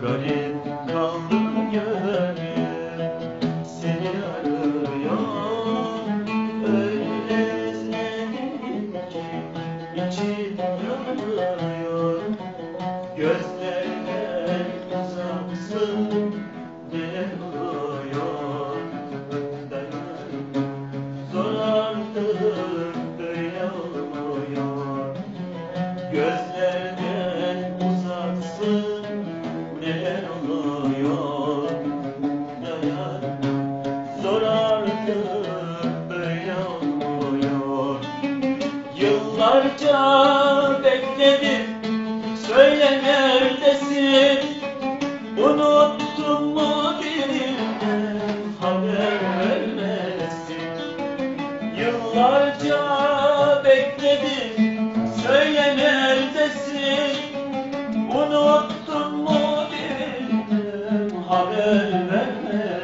Garip kaldım gönlüm Seni arıyor Öyle ki İçim yanıyor. Gözlerden uzaksın Bile duruyor Zor artık böyle olmuyor. Yıllarca bekledim Söyle neredesin? Unuttun mu benimle Haber vermesin. Yıllarca bekledim Söyle neredesin? Unuttun mu benimle Haber vermesin.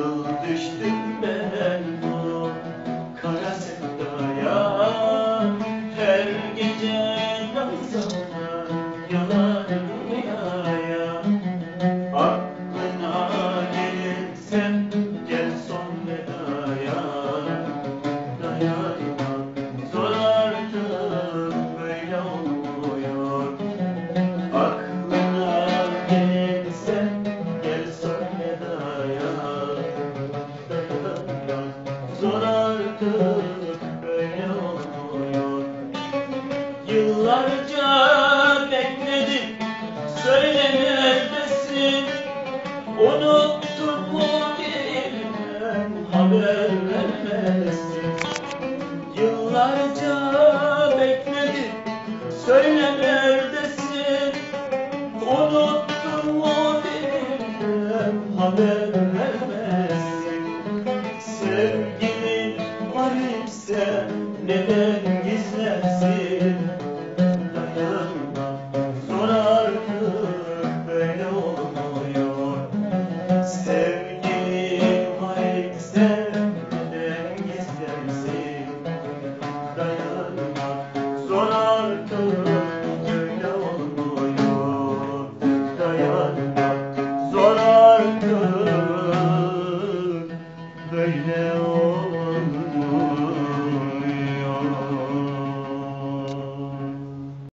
Nasıl düştüm ben Sarca